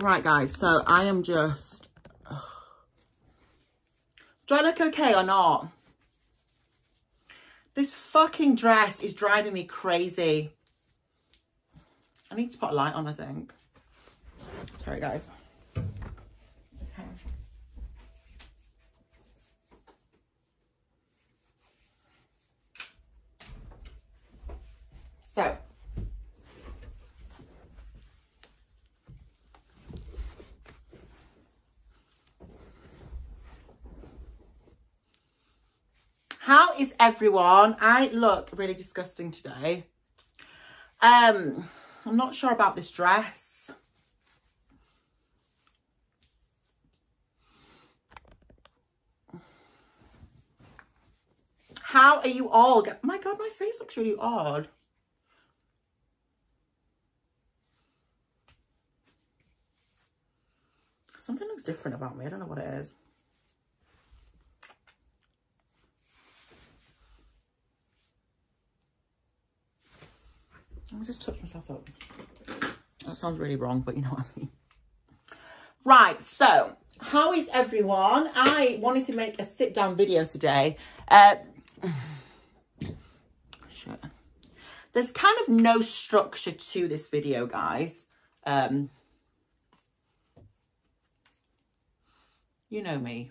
Right, guys, so I am just... Do I look okay or not? This fucking dress is driving me crazy. I need to put a light on, I think. Sorry, guys. So, how is everyone? I look really disgusting today. Um, I'm not sure about this dress. How are you all? My God, my face looks really odd. Something looks different about me. I don't know what it is. Let me just touch myself up. That sounds really wrong, but you know what I mean. Right, so how is everyone? I wanted to make a sit down video today. Uh, shit. There's kind of no structure to this video, guys. Um, You know me.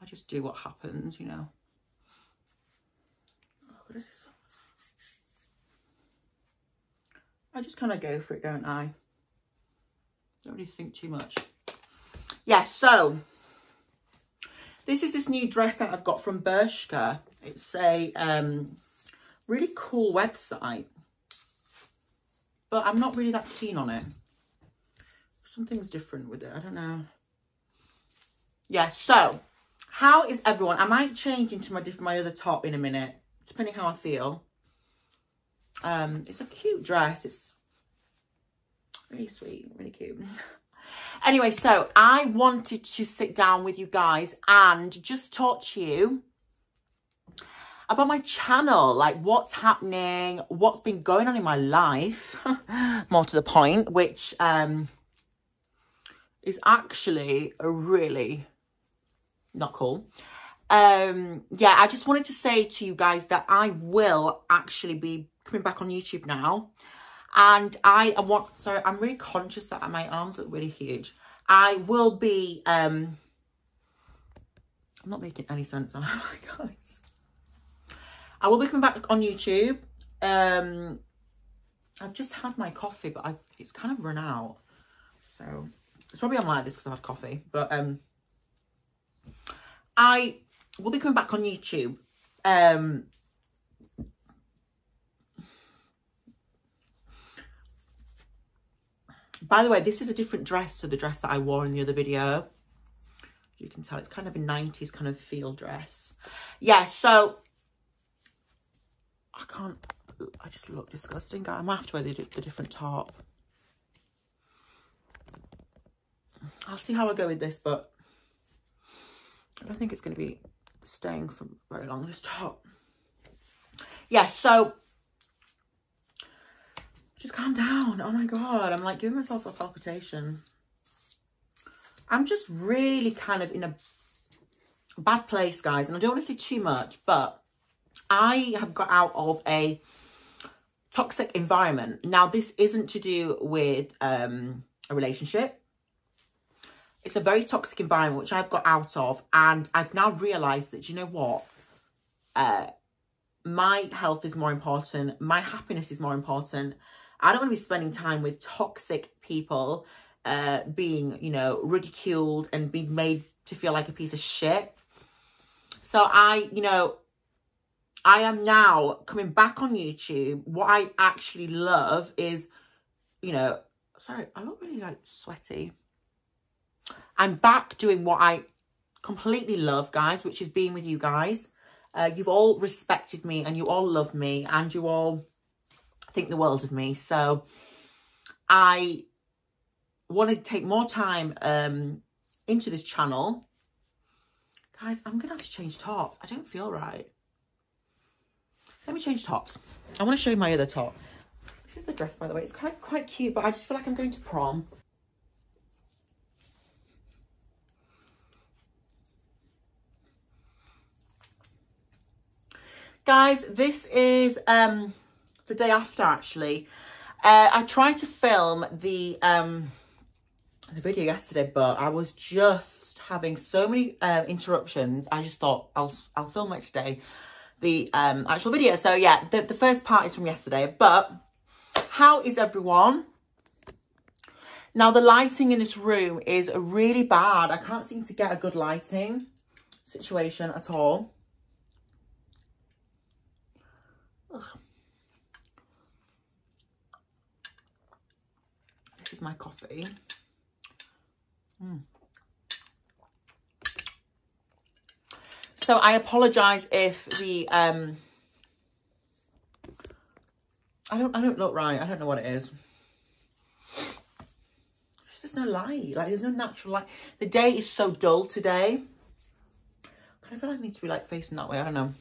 I just do what happens, you know. Oh, what is this? I just kind of go for it, don't I? Don't really think too much. Yeah, so this is this new dress that I've got from Bershka. It's a um, really cool website, but I'm not really that keen on it. Something's different with it. I don't know yeah, so how is everyone? I might change into my my other top in a minute, depending how I feel. Um, it's a cute dress. It's really sweet, really cute. anyway, so I wanted to sit down with you guys and just talk to you about my channel, like what's happening, what's been going on in my life, more to the point, which um, is actually a really not cool. Um, yeah, I just wanted to say to you guys that I will actually be coming back on YouTube now. And I, I want, sorry, I'm really conscious that my arms look really huge. I will be, um, I'm not making any sense, am I, guys? I will be coming back on YouTube. Um, I've just had my coffee, but I've, it's kind of run out. So, it's probably on like this because I've had coffee. But, um, I will be coming back on YouTube. Um, by the way, this is a different dress to the dress that I wore in the other video. You can tell it's kind of a 90s kind of feel dress. Yeah, so I can't, I just look disgusting. I might have to wear the, the different top. I'll see how I go with this, but I don't think it's going to be staying for very long, this top. Yeah, so just calm down. Oh my God, I'm like giving myself a palpitation. I'm just really kind of in a bad place, guys. And I don't want to say too much, but I have got out of a toxic environment. Now, this isn't to do with um, a relationship it's a very toxic environment, which I've got out of. And I've now realised that, you know what? Uh, my health is more important. My happiness is more important. I don't want to be spending time with toxic people uh, being, you know, ridiculed and being made to feel like a piece of shit. So I, you know, I am now coming back on YouTube. What I actually love is, you know, sorry, I look really like sweaty. I'm back doing what I completely love, guys, which is being with you guys. Uh, you've all respected me and you all love me and you all think the world of me. So I wanted to take more time um, into this channel. Guys, I'm going to have to change top. I don't feel right. Let me change tops. I want to show you my other top. This is the dress, by the way. It's quite, quite cute, but I just feel like I'm going to prom. Guys, this is um, the day after, actually. Uh, I tried to film the um, the video yesterday, but I was just having so many uh, interruptions. I just thought I'll I'll film it today, the um, actual video. So yeah, the, the first part is from yesterday. But how is everyone? Now the lighting in this room is really bad. I can't seem to get a good lighting situation at all. Ugh. Is my coffee. Mm. So I apologise if the um I don't I don't look right. I don't know what it is. There's no light. Like there's no natural light. The day is so dull today. I feel like I need to be like facing that way. I don't know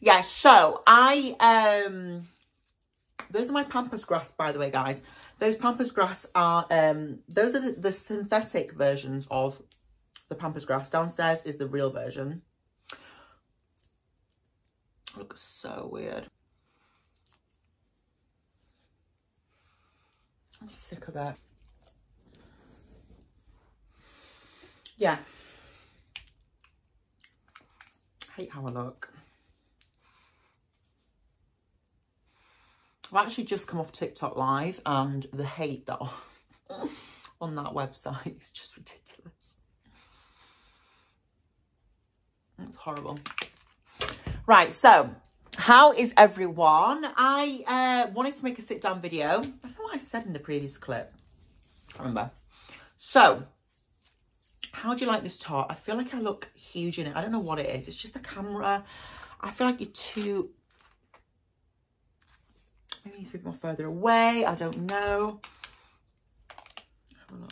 yeah, so I, um, those are my Pampas Grass, by the way, guys. Those Pampas Grass are, um, those are the, the synthetic versions of the Pampas Grass. Downstairs is the real version. Looks so weird. I'm sick of it. Yeah. Hate how I look. I've actually just come off TikTok live and the hate that on that website is just ridiculous. It's horrible. Right, so how is everyone? I uh, wanted to make a sit down video. I don't know what I said in the previous clip. I remember. So, how do you like this top? I feel like I look huge in it. I don't know what it is. It's just the camera. I feel like you're too Maybe he's a bit more further away. I don't know. Hold on.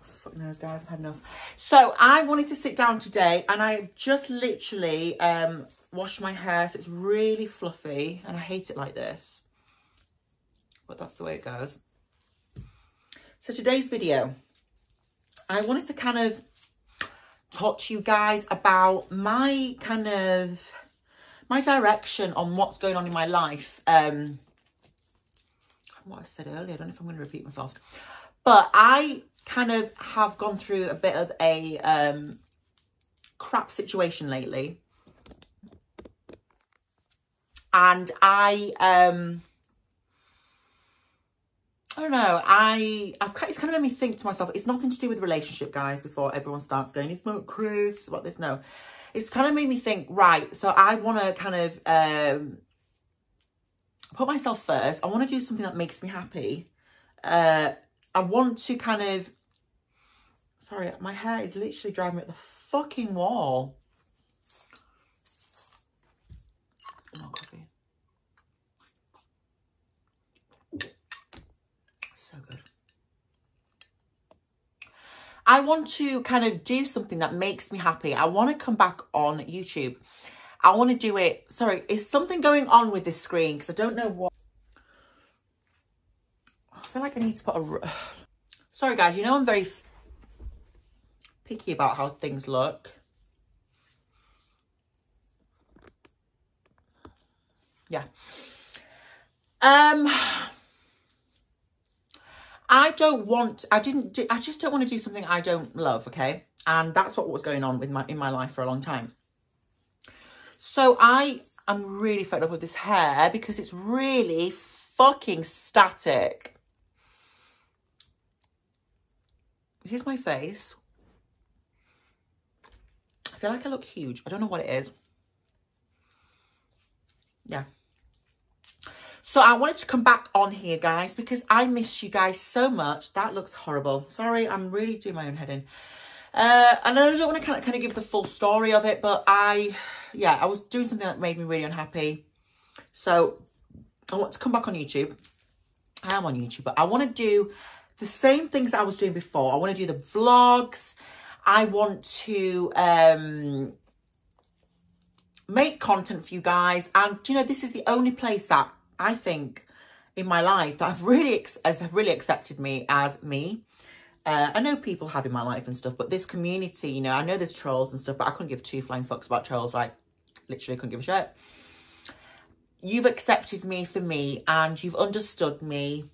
Fuck knows, guys. I've had enough. So I wanted to sit down today and I've just literally um, washed my hair. So it's really fluffy and I hate it like this. But that's the way it goes. So today's video, I wanted to kind of talk to you guys about my kind of my direction on what's going on in my life. Um, what I said earlier, I don't know if I'm going to repeat myself, but I kind of have gone through a bit of a um, crap situation lately. And I, um, I don't know. I, I've it's kind of made me think to myself, it's nothing to do with relationship, guys, before everyone starts going, it's not Chris, what this, no. It's kind of made me think, right, so I want to kind of um, put myself first. I want to do something that makes me happy. Uh, I want to kind of, sorry, my hair is literally driving me at the fucking wall. I want to kind of do something that makes me happy. I want to come back on YouTube. I want to do it. Sorry, is something going on with this screen? Because I don't know what. I feel like I need to put a... Sorry, guys. You know I'm very picky about how things look. Yeah. Um... I don't want, I didn't do, I just don't want to do something I don't love, okay? And that's what was going on with my in my life for a long time. So I am really fed up with this hair because it's really fucking static. Here's my face. I feel like I look huge. I don't know what it is. Yeah. So I wanted to come back on here, guys, because I miss you guys so much. That looks horrible. Sorry, I'm really doing my own head in. Uh, and I don't want to kind of, kind of give the full story of it, but I, yeah, I was doing something that made me really unhappy. So I want to come back on YouTube. I am on YouTube, but I want to do the same things I was doing before. I want to do the vlogs. I want to um, make content for you guys. And, you know, this is the only place that I think in my life that have really, has really accepted me as me. Uh, I know people have in my life and stuff, but this community, you know, I know there's trolls and stuff, but I couldn't give two flying fucks about trolls. Like, literally couldn't give a shit. You've accepted me for me and you've understood me.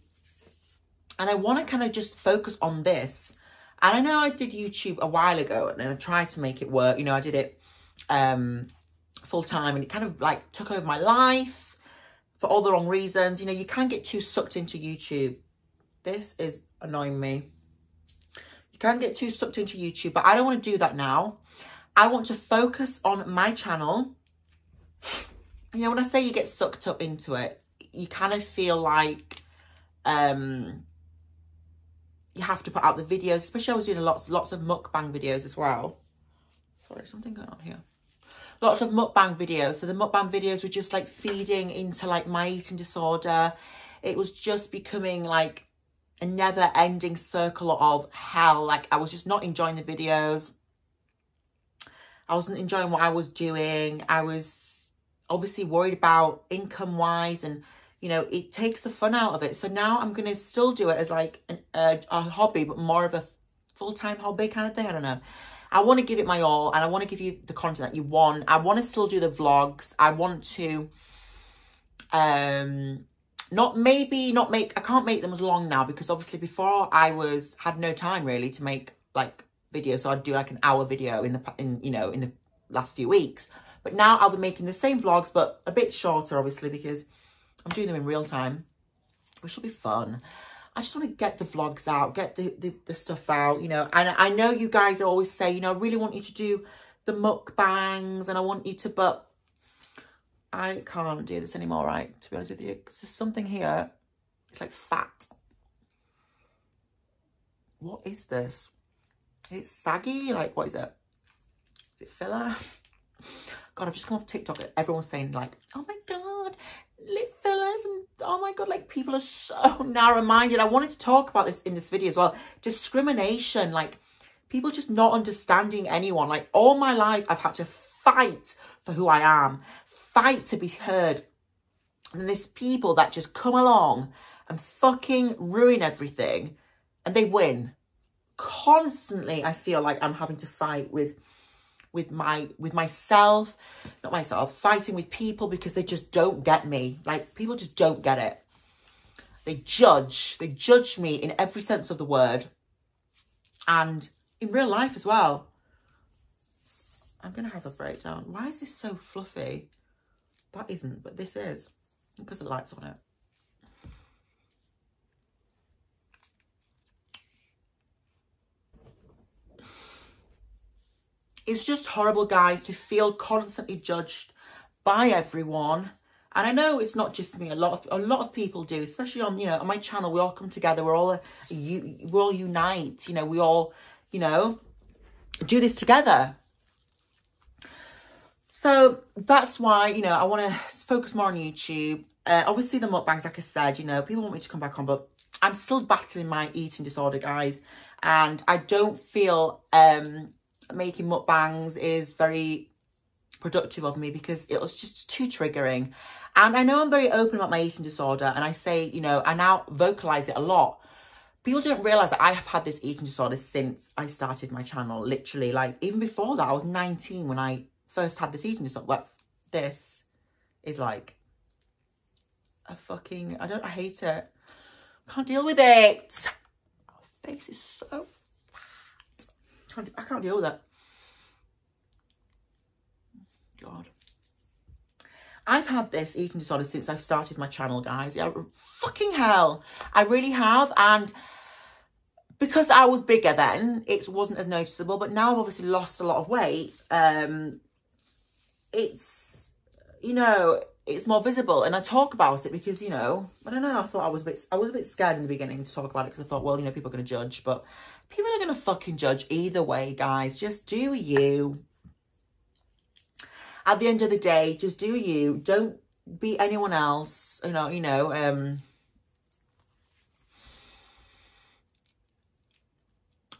And I want to kind of just focus on this. And I know I did YouTube a while ago and I tried to make it work. You know, I did it um, full time and it kind of like took over my life for all the wrong reasons. You know, you can get too sucked into YouTube. This is annoying me You can get too sucked into YouTube, but I don't want to do that now. I want to focus on my channel. You know, when I say you get sucked up into it, you kind of feel like um, you have to put out the videos, especially I was doing lots, lots of mukbang videos as well. Sorry, something going on here. Lots of mukbang videos. So the mukbang videos were just like feeding into like my eating disorder. It was just becoming like a never ending circle of hell. Like I was just not enjoying the videos. I wasn't enjoying what I was doing. I was obviously worried about income wise and you know, it takes the fun out of it. So now I'm going to still do it as like an, a hobby, but more of a full-time hobby kind of thing. I don't know. I want to give it my all and I want to give you the content that you want. I want to still do the vlogs. I want to um not maybe not make, I can't make them as long now because obviously before I was, had no time really to make like videos. So I'd do like an hour video in the, in, you know, in the last few weeks. But now I'll be making the same vlogs, but a bit shorter, obviously, because I'm doing them in real time, which will be fun. I just want to get the vlogs out, get the, the, the, stuff out, you know. And I know you guys always say, you know, I really want you to do the mukbangs and I want you to, but I can't do this anymore, right? To be honest with you, there's something here. It's like fat. What is this? It's saggy. Like, what is it? Is it filler? God, I've just come off TikTok. Everyone's saying like, oh my God, lip fillers. And oh my God, like people are so narrow-minded. I wanted to talk about this in this video as well. Discrimination, like people just not understanding anyone. Like all my life, I've had to fight for who I am, fight to be heard. And there's people that just come along and fucking ruin everything and they win. Constantly, I feel like I'm having to fight with with my with myself, not myself, fighting with people because they just don't get me. Like people just don't get it. They judge. They judge me in every sense of the word. And in real life as well. I'm going to have a breakdown. Why is this so fluffy? That isn't, but this is. Because the light's on it. It's just horrible, guys, to feel constantly judged by everyone. And I know it's not just me. A lot of a lot of people do, especially on you know on my channel. We all come together. We're all a, we all unite. You know, we all you know do this together. So that's why, you know, I want to focus more on YouTube. Uh, obviously, the mukbangs, like I said, you know, people want me to come back on, but I'm still battling my eating disorder, guys. And I don't feel um, making mukbangs is very productive of me because it was just too triggering. And I know I'm very open about my eating disorder and I say, you know, I now vocalize it a lot. People don't realize that I have had this eating disorder since I started my channel, literally. Like, even before that, I was 19 when I first had this eating disorder, well, this is like a fucking, I don't, I hate it. Can't deal with it. My face is so. Can't, I can't deal with it. God. I've had this eating disorder since I've started my channel, guys. Yeah, fucking hell. I really have. And because I was bigger then, it wasn't as noticeable. But now I've obviously lost a lot of weight. Um, it's, you know, it's more visible. And I talk about it because, you know, I don't know, I thought I was a bit, I was a bit scared in the beginning to talk about it because I thought, well, you know, people are going to judge. But people are going to fucking judge either way, guys. Just do you. At the end of the day, just do you. Don't be anyone else. You know, you know, um...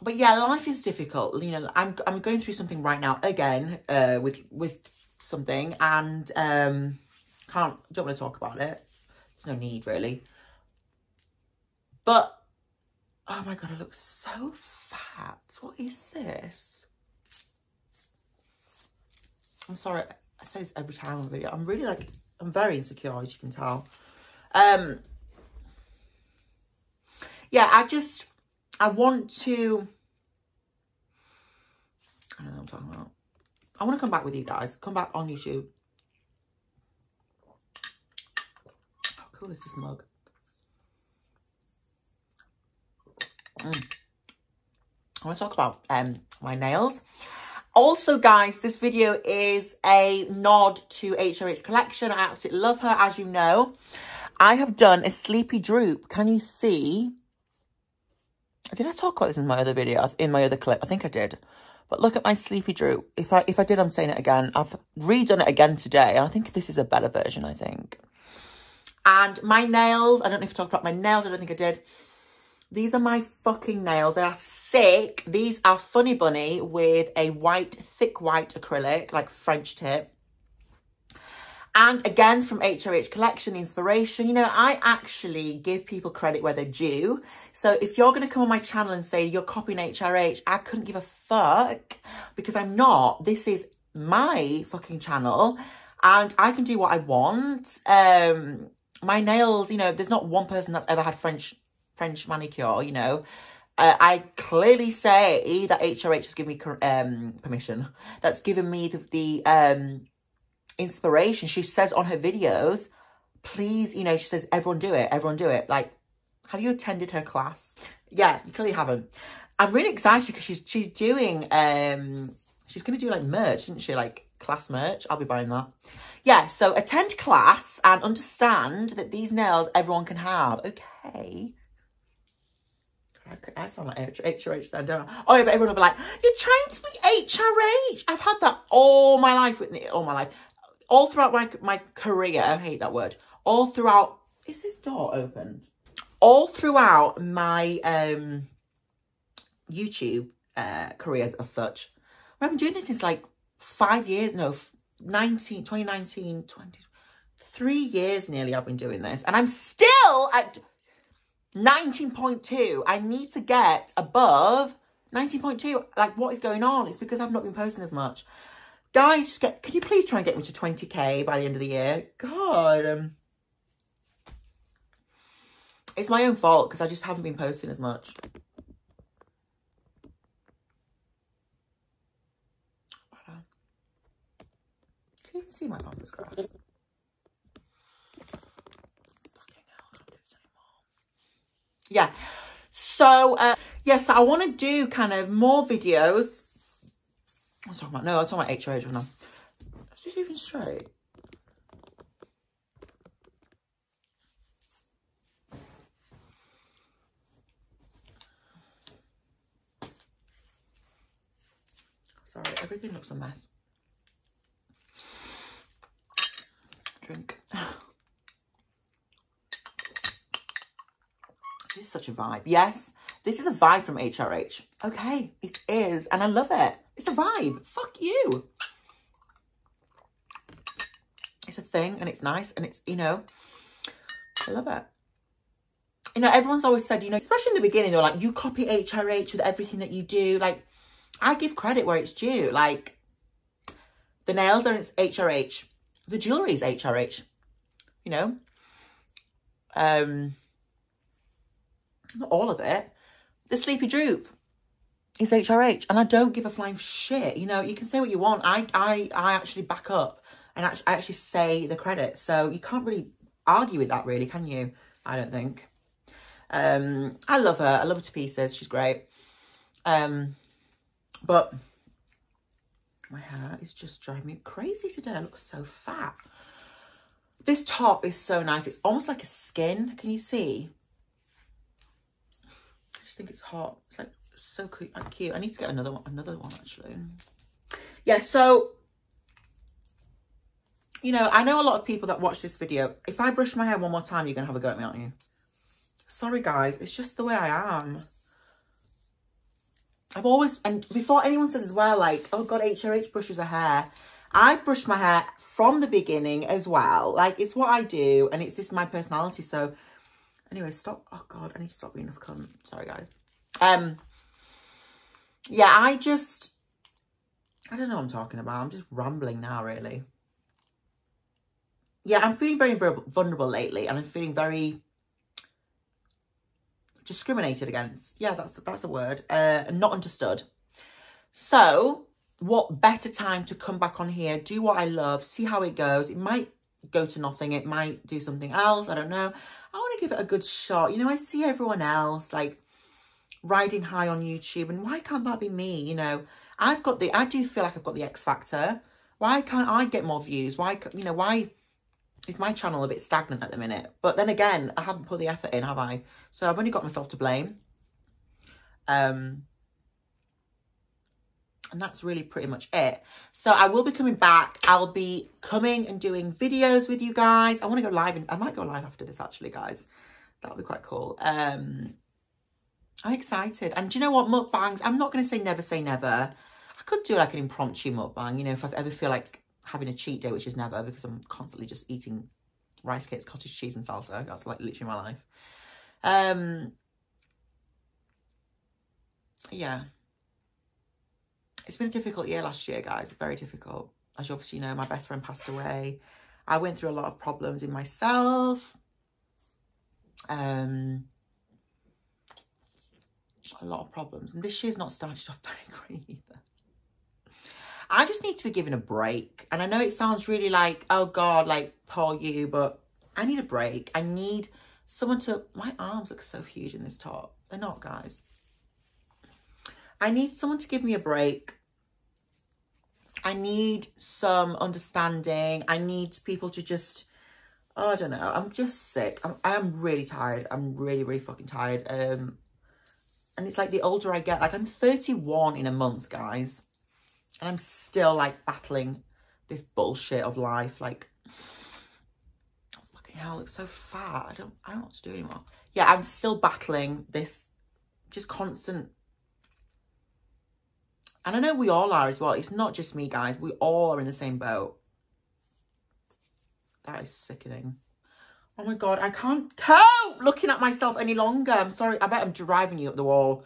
but yeah, life is difficult. You know, I'm I'm going through something right now again uh, with with something, and um, can't don't want to talk about it. There's no need really. But oh my god, I look so fat. What is this? I'm sorry, I say this every time on the video. I'm really like I'm very insecure, as you can tell. Um, yeah, I just I want to, I don't know what I'm talking about. I want to come back with you guys. Come back on YouTube. How cool is this mug? Mm. I want to talk about um, my nails. Also, guys, this video is a nod to HRH Collection. I absolutely love her, as you know. I have done a Sleepy Droop. Can you see? Did I talk about this in my other video, in my other clip? I think I did. But look at my Sleepy Droop. If I if I did, I'm saying it again. I've redone it again today. I think this is a better version, I think. And my nails, I don't know if I talked about my nails. I don't think I did. These are my fucking nails. They are sick. These are Funny Bunny with a white, thick white acrylic, like French tip. And again, from HRH Collection, Inspiration, you know, I actually give people credit where they're due. So if you're going to come on my channel and say you're copying HRH, I couldn't give a fuck because I'm not. This is my fucking channel and I can do what I want. Um, my nails, you know, there's not one person that's ever had French French manicure, you know. Uh, I clearly say that HRH has given me um, permission. That's given me the, the um, inspiration. She says on her videos, please, you know, she says, everyone do it, everyone do it. Like, have you attended her class? Yeah, you clearly haven't. I'm really excited because she's she's doing um she's gonna do like merch, isn't she? Like class merch. I'll be buying that. Yeah, so attend class and understand that these nails everyone can have. Okay. I sound like HRH then, don't I? Oh, yeah, but everyone will be like, you're trying to be HRH. I've had that all my life, with me, all my life. All throughout my, my career, I hate that word. All throughout, is this door open? All throughout my um, YouTube uh, career as, as such. I've been doing this since like five years, no, 19, 2019, 20, three years nearly I've been doing this. And I'm still at 19.2. I need to get above 19.2. Like, what is going on? It's because I've not been posting as much. Guys, just get, can you please try and get me to 20k by the end of the year? God. Um, it's my own fault because I just haven't been posting as much. Can you see my pampas grass? Yeah. So, uh, yes, I want to do kind of more videos. I was talking about, no, I was talking about HRH now. Is this even straight? Sorry, everything looks a mess. Drink. This is such a vibe. Yes, this is a vibe from HRH. Okay, it is. And I love it. It's a vibe. Fuck you. It's a thing and it's nice and it's, you know, I love it. You know, everyone's always said, you know, especially in the beginning, they're like, you copy HRH with everything that you do. Like, I give credit where it's due. Like, the nails are HRH. The jewelry is HRH. You know? Um, not all of it. The Sleepy Droop is HRH, and I don't give a flying shit. You know, you can say what you want. I, I, I actually back up and actually, I actually say the credit. So you can't really argue with that, really, can you? I don't think. Um, I love her. I love her to pieces. She's great. Um, but my hair is just driving me crazy today. I look so fat. This top is so nice. It's almost like a skin. Can you see? Just think it's hot. It's like so cute. cute. I need to get another one, another one actually. Mm. Yeah, so, you know, I know a lot of people that watch this video. If I brush my hair one more time, you're going to have a go at me, aren't you? Sorry, guys. It's just the way I am. I've always, and before anyone says as well, like, oh God, HRH brushes her hair. I brush my hair from the beginning as well. Like, it's what I do, and it's just my personality. So, anyway, stop. Oh God, I need to stop being a cunt. Sorry, guys. Um, yeah, I just, I don't know what I'm talking about. I'm just rambling now, really. Yeah, I'm feeling very, vulnerable lately, and I'm feeling very discriminated against. Yeah, that's that's a word. Uh, not understood. So, what better time to come back on here, do what I love, see how it goes. It might go to nothing. It might do something else. I don't know. I give it a good shot. You know, I see everyone else like riding high on YouTube and why can't that be me? You know, I've got the, I do feel like I've got the X factor. Why can't I get more views? Why, you know, why is my channel a bit stagnant at the minute? But then again, I haven't put the effort in, have I? So I've only got myself to blame. Um, and that's really pretty much it. So I will be coming back. I'll be coming and doing videos with you guys. I want to go live. And I might go live after this, actually, guys. That'll be quite cool. Um, I'm excited. And do you know what? Mukbangs, I'm not going to say never say never. I could do like an impromptu mukbang, you know, if I ever feel like having a cheat day, which is never because I'm constantly just eating rice cakes, cottage cheese and salsa. That's like literally my life. Um, yeah. It's been a difficult year last year, guys. Very difficult. As you obviously know, my best friend passed away. I went through a lot of problems in myself. Um, a lot of problems. And this year's not started off very great either. I just need to be given a break. And I know it sounds really like, oh God, like, poor you, but I need a break. I need someone to, my arms look so huge in this top. They're not, guys. I need someone to give me a break. I need some understanding. I need people to just, oh, I don't know. I'm just sick. I'm, I am really tired. I'm really, really fucking tired. Um, and it's like the older I get, like I'm 31 in a month, guys. And I'm still like battling this bullshit of life. Like, fucking hell, I look so fat. I don't, I don't know what to do anymore. Yeah, I'm still battling this just constant. And I know we all are as well. It's not just me, guys. We all are in the same boat. That is sickening. Oh my God, I can't cope looking at myself any longer. I'm sorry. I bet I'm driving you up the wall.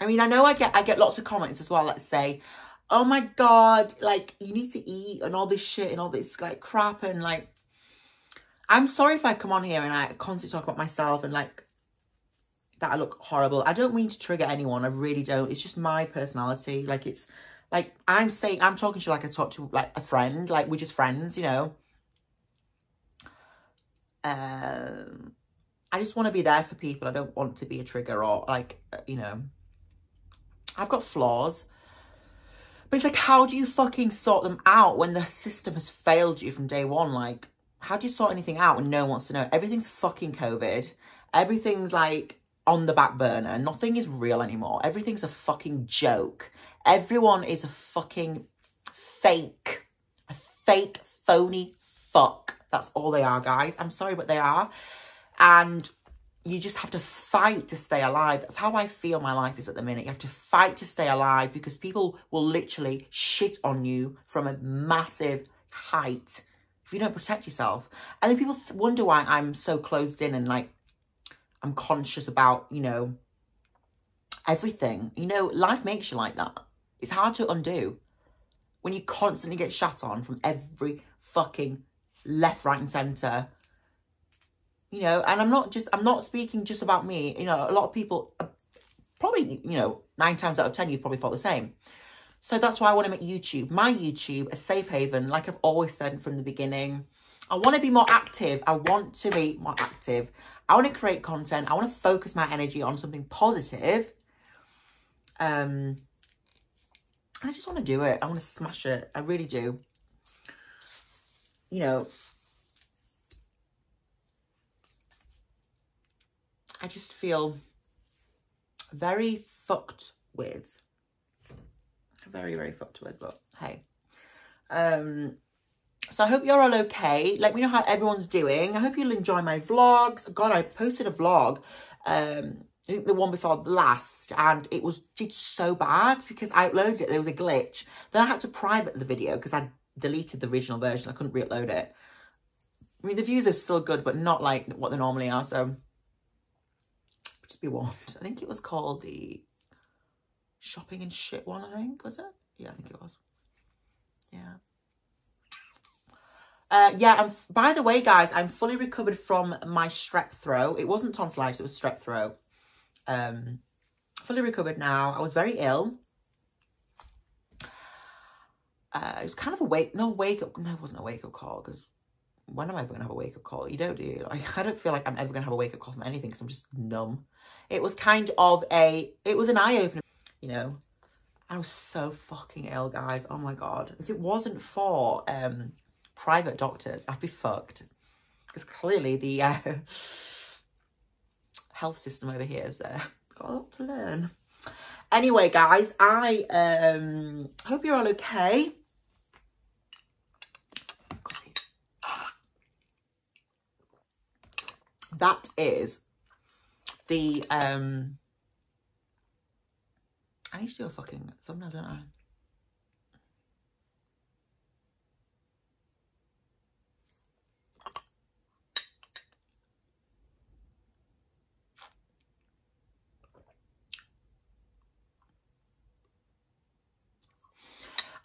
I mean, I know I get I get lots of comments as well. Let's say, oh my God, like you need to eat and all this shit and all this like crap. And like, I'm sorry if I come on here and I constantly talk about myself and like that I look horrible. I don't mean to trigger anyone. I really don't. It's just my personality. Like it's like I'm saying, I'm talking to you like I talk to like a friend. Like we're just friends, you know. Um, I just want to be there for people. I don't want to be a trigger or like, uh, you know, I've got flaws. But it's like, how do you fucking sort them out when the system has failed you from day one? Like, how do you sort anything out when no one wants to know? Everything's fucking COVID. Everything's like on the back burner. Nothing is real anymore. Everything's a fucking joke. Everyone is a fucking fake. A fake, phony fuck. That's all they are, guys. I'm sorry, but they are. And you just have to fight to stay alive. That's how I feel my life is at the minute. You have to fight to stay alive because people will literally shit on you from a massive height if you don't protect yourself. And then people wonder why I'm so closed in and like I'm conscious about, you know, everything. You know, life makes you like that. It's hard to undo when you constantly get shut on from every fucking left, right and centre. You know, and I'm not just, I'm not speaking just about me. You know, a lot of people, uh, probably, you know, nine times out of ten, you've probably thought the same. So that's why I want to make YouTube, my YouTube, a safe haven, like I've always said from the beginning. I want to be more active. I want to be more active. I want to create content. I want to focus my energy on something positive. Um, I just want to do it. I want to smash it. I really do you know, I just feel very fucked with. Very, very fucked with, but hey. Um, so I hope you're all okay. Let me know how everyone's doing. I hope you'll enjoy my vlogs. God, I posted a vlog um, I think the one before the last, and it was did so bad because I uploaded it. There was a glitch. Then I had to private the video because I deleted the original version. I couldn't re-upload it. I mean, the views are still good, but not like what they normally are. So just be warned. I think it was called the shopping and shit one. I think was it? Yeah, I think it was. Yeah. Uh, yeah, and by the way, guys, I'm fully recovered from my strep throat. It wasn't tonsillitis, it was strep throat. Um, fully recovered now. I was very ill. Uh, it was kind of a wake, no wake up, no, it wasn't a wake up call because when am I ever going to have a wake up call? You don't do? Like, I don't feel like I'm ever going to have a wake up call from anything because I'm just numb. It was kind of a, it was an eye opener, you know. I was so fucking ill, guys. Oh my God. If it wasn't for um, private doctors, I'd be fucked. Because clearly the uh, health system over here has uh, got a lot to learn. Anyway, guys, I um, hope you're all okay. That is the, um, I need to do a fucking thumbnail, don't I?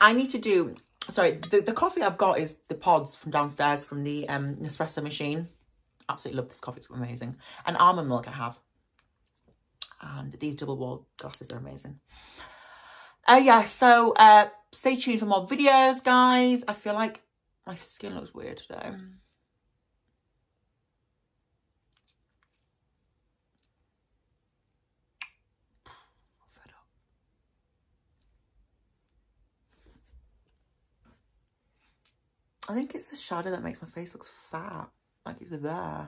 I need to do, sorry, the, the coffee I've got is the pods from downstairs from the um, Nespresso machine. Absolutely love this coffee, it's amazing. And almond milk I have. And these double wall glasses are amazing. Uh, yeah, so uh, stay tuned for more videos, guys. I feel like my skin looks weird today. I think it's the shadow that makes my face look fat. Like it's there.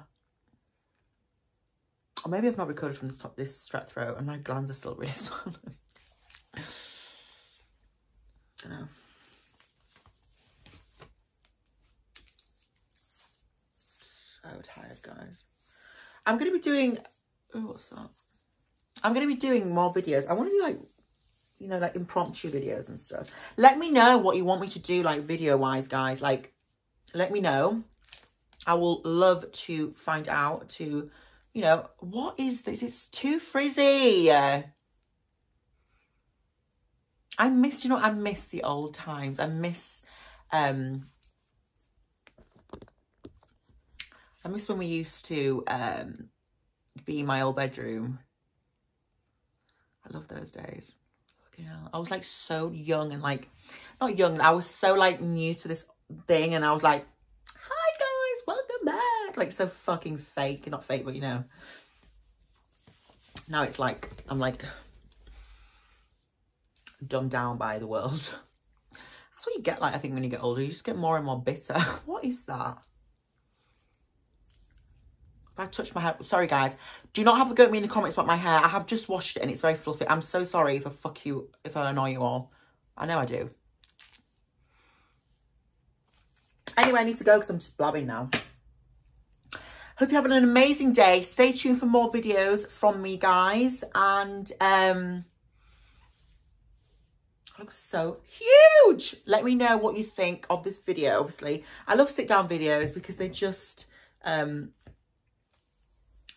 Or maybe I've not recorded from this top this strep throat and my glands are still really swollen. I know. So tired, guys. I'm to be doing... Oh, what's that? I'm to be doing more videos. I want to do, like, you know, like, impromptu videos and stuff. Let me know what you want me to do, like, video-wise, guys. Like, let me know. I will love to find out, to, you know, what is this? It's too frizzy. I miss, you know, I miss the old times. I miss, um, I miss when we used to um, be in my old bedroom. I love those days. I was like so young and like, not young, I was so like new to this thing and I was like, hi guys, welcome back. Like so fucking fake, not fake, but you know. Now it's like, I'm like dumbed down by the world. That's what you get like, I think, when you get older. You just get more and more bitter. what is that? If I touch my hair, sorry guys, do not have a go at me in the comments about my hair. I have just washed it and it's very fluffy. I'm so sorry if I fuck you, if I annoy you all. I know I do. Anyway, I need to go because I'm just blabbing now. Hope you're having an amazing day. Stay tuned for more videos from me, guys. And um, looks so huge. Let me know what you think of this video, obviously. I love sit-down videos because they just um,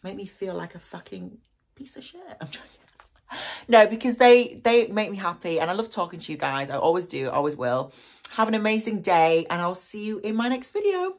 make me feel like a fucking piece of shit. I'm trying no, because they, they make me happy and I love talking to you guys. I always do, always will. Have an amazing day and I'll see you in my next video.